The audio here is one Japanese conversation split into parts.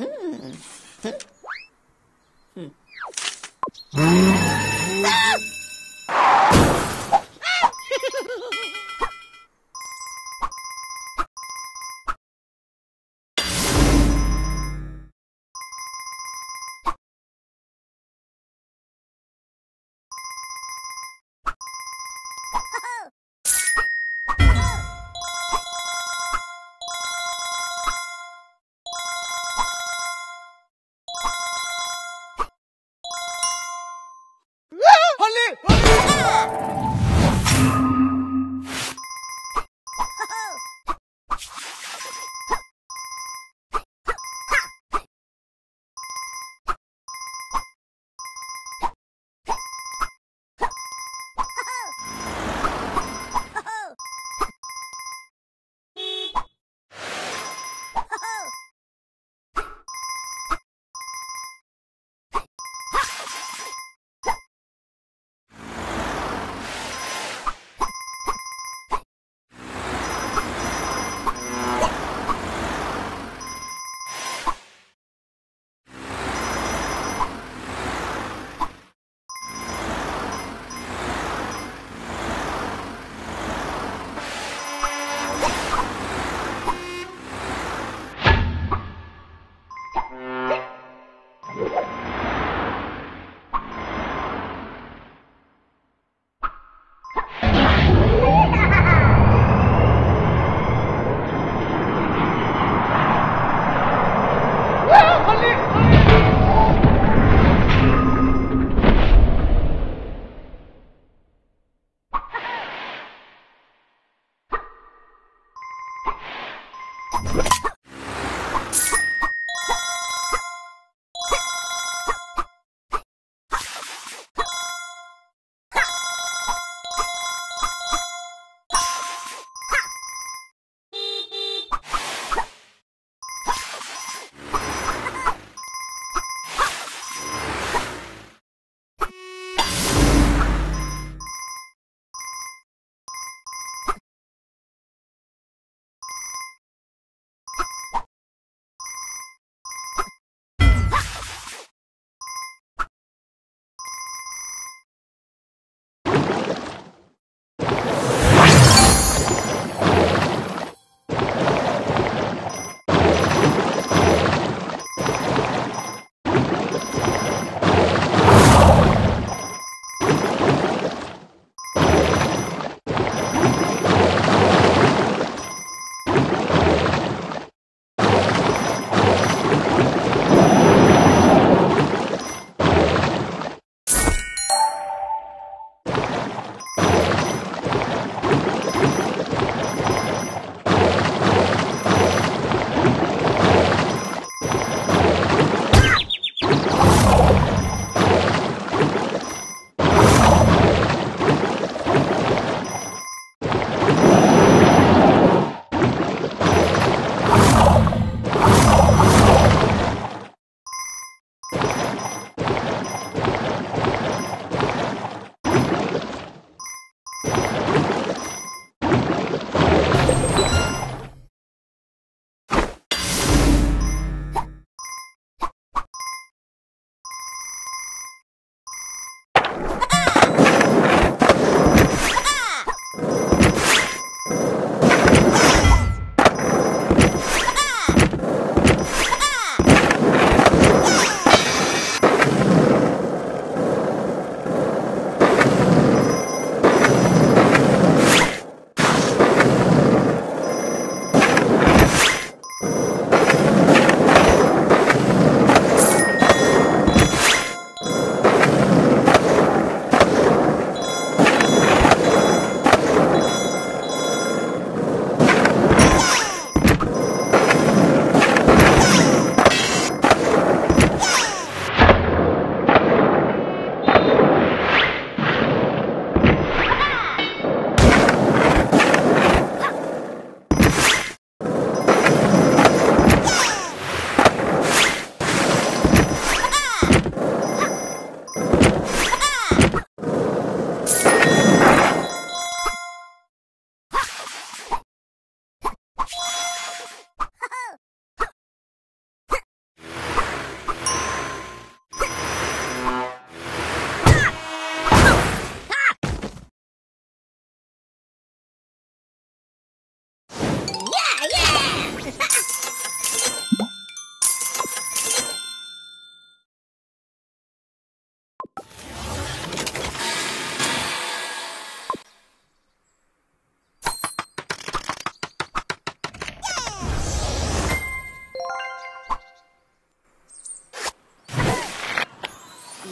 Hmm. Hmm. Hmm. 金币我 Let's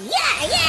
Yeah, yeah!